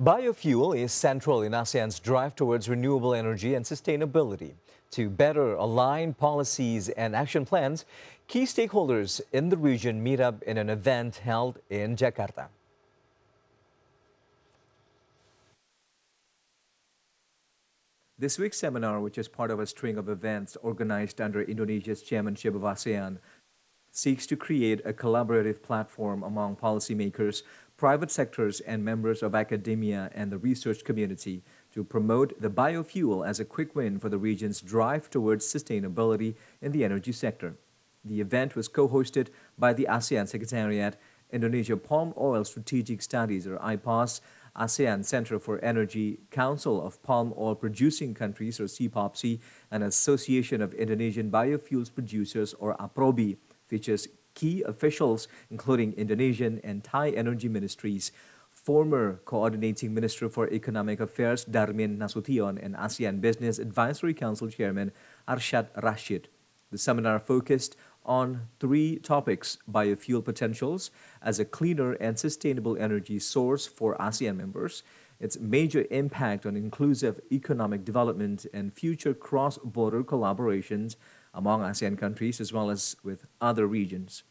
Biofuel is central in ASEAN's drive towards renewable energy and sustainability. To better align policies and action plans, key stakeholders in the region meet up in an event held in Jakarta. This week's seminar, which is part of a string of events organized under Indonesia's chairmanship of ASEAN, seeks to create a collaborative platform among policymakers private sectors and members of academia and the research community to promote the biofuel as a quick win for the region's drive towards sustainability in the energy sector. The event was co-hosted by the ASEAN Secretariat, Indonesia Palm Oil Strategic Studies or IPOSS, ASEAN Center for Energy, Council of Palm Oil Producing Countries or CPOPC, and Association of Indonesian Biofuels Producers or APROBI features key officials, including Indonesian and Thai energy ministries, former Coordinating Minister for Economic Affairs Darmin Nasution and ASEAN Business Advisory Council Chairman Arsjad Rasjid. The seminar focused on three topics biofuel potentials as a cleaner and sustainable energy source for ASEAN members, its major impact on inclusive economic development and future cross border collaborations among ASEAN countries as well as with other regions.